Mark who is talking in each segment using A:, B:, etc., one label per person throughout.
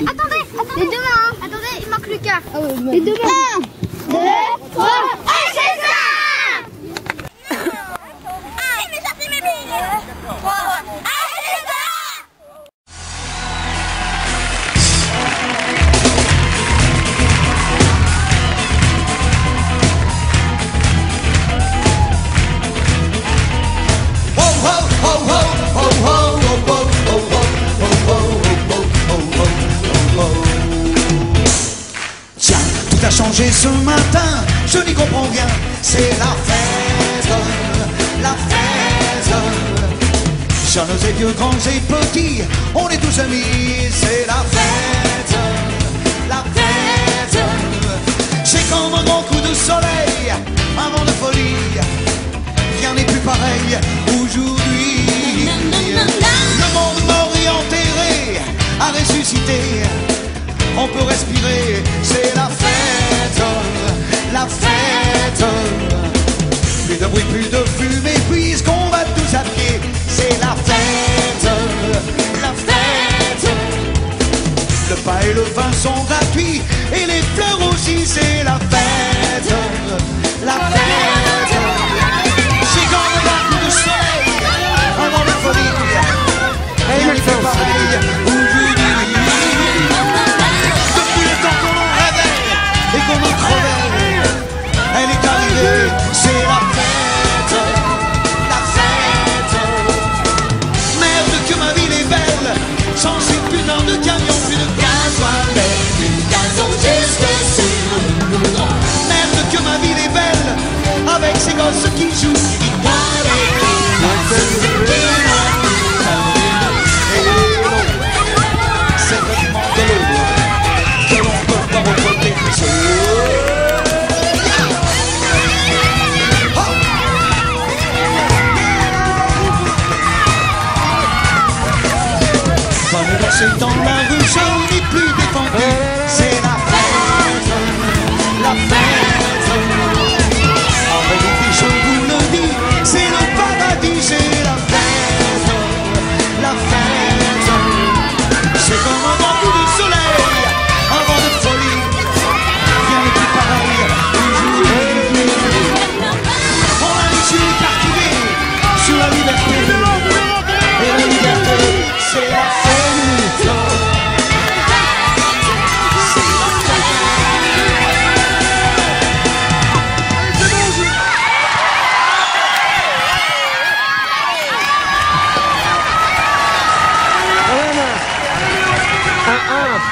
A: attendez, attendez, attendez. Les deux mains. hein. Attendez, il manque Lucas.
B: Les deux mains.
A: Un, deux, trois, et
C: matin, je n'y comprends rien, c'est la fête, la fête. Jeunes et vieux, grands et petits, on est tous amis, c'est la fête, la fête. C'est comme un grand coup de soleil, un vent de folie, rien n'est plus pareil aujourd'hui. Le monde mort et enterré a ressuscité on peut respirer, Plus de bruit, plus de Danser dans la rue,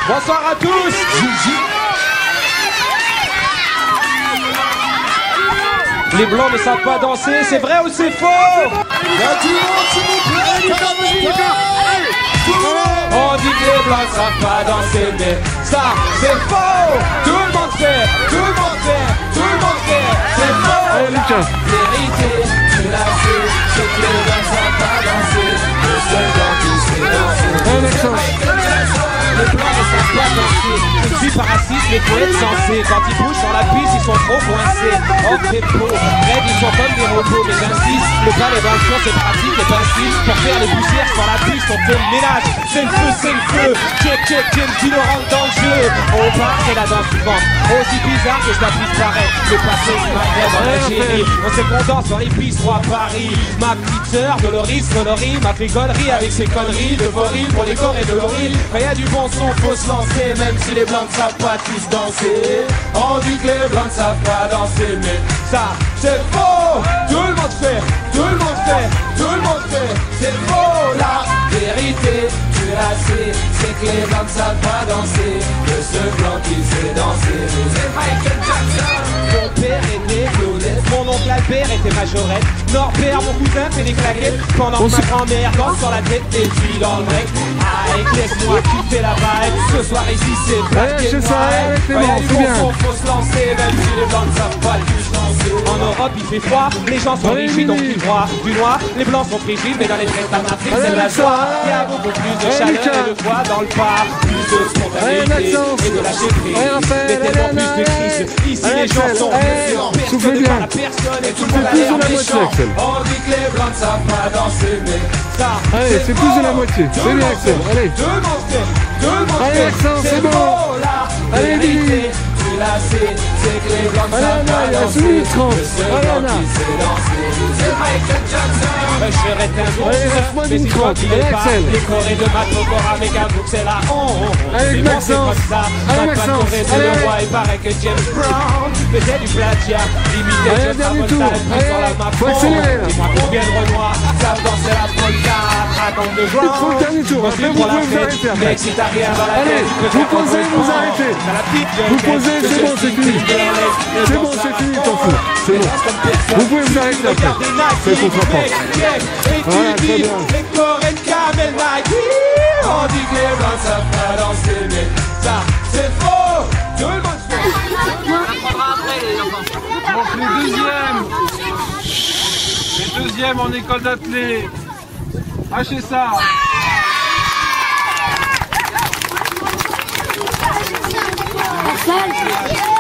D: Bonsoir à tous. Les blancs ne savent pas danser, c'est vrai ou c'est faux? On dit que les blancs ne savent pas danser, mais ça c'est faux. Tout le monde fait, tout le monde fait, tout le monde fait, c'est faux. Vérité, tu l'as su, c'est que les blancs ne savent pas danser, le seul blanc qui sait danser. Les raciste, mais faut être sensé. Quand ils bougent sur la piste, ils sont trop coincés. En tempo, rêve, ils sont comme des robots. Mais j'insiste, le balai dans le fond, c'est pratique et facile. Pour faire les poussières sur la piste, on fait le ménage. C'est le feu, c'est le feu. Check, check, le rentres dans le jeu. On part, c'est la danse suivante. Aussi bizarre que je la puisse paraître. Le passé, c'est ma vraie dans l'Algérie. On se condense sur les pistes, roi Paris. Ma petite sœur, Doloris, Coloris, m'a fait gaulerie avec ses conneries de Voril pour les corps et de l'oril. Mais y a du bon son, faut se lancer, même si les blancs ne savent pas tous danser. On dit que les blancs ne savent pas danser, mais ça, c'est faux. Tout le monde fait, tout le monde fait, tout le monde fait. C'est faux, la vérité, tu la sais, c'est que les ne savent pas danser. Le seul blanc qui sait danser, c'est Michael Jackson. Mon père est né violette, mon oncle Albert était majorette. Norbert, mon cousin, fait des claquettes pendant que ma grand-mère danse sur la tête et puis dans le mec. Aïe, laisse-moi kiffer la vibe. Ce soir ici, c'est
E: Ouais, je sais, ouais, c'est bon, c'est bien.
D: faut se lancer, même si les blancs ne savent pas le plus il fait froid, les gens sont rigides, donc ils voient du noir. Les blancs sont frigides, mais dans les traits
E: Allez,
D: c'est la joie. Il y a beaucoup plus de chaleur et de poids dans le pas. Plus de spontanéité et de lâcher prise. Mais tellement plus de crise. Ici, les gens sont
E: soufflez bien.
D: parle à personne et tout le monde a
E: plus de la moitié, Axel.
D: On dit que les blancs ne savent pas danser, mais ça.
E: Allez, c'est plus de la moitié. C'est bien, Axel. Allez. Allez. Axel, c'est bon. Allez,
D: Sais, c'est que les savent danser. Le qui sait c'est Michael Jackson. Je serais un bon mais si toi qui l'es pas,
E: Axel.
D: les chorés de Matokora, méga bouc, c'est la honte. C'est
E: Maxence.
D: c'est comme ça.
E: Allez, Maxence.
D: C'est le roi, il paraît que James Brown faisait du plagiat, imité
E: Allez,
D: John
E: dernier tour.
D: Travolta, et puis sur la
E: Allez,
D: map
E: faut accélérer, là.
D: Dis-moi combien de Renoir savent danser la polka,
E: Il faut le dernier tour. Après, vous pouvez vous arrêter après.
D: Mec, si t'as rien dans la
E: Allez,
D: tête,
E: vous posez, vous
D: un
E: arrêtez. Vous posez,
D: que
E: c'est bon, c'est fini. C'est bon, c'est fini,
D: pas.
E: t'en fous. C'est bon. Vous pouvez vous arrêter après. C'est contre
D: tu
E: Voilà, très bien.
D: on pas ça, c'est faux. Tout le monde fait.
B: Donc les les deuxièmes en école d'athlée, hachez ça. Excellent.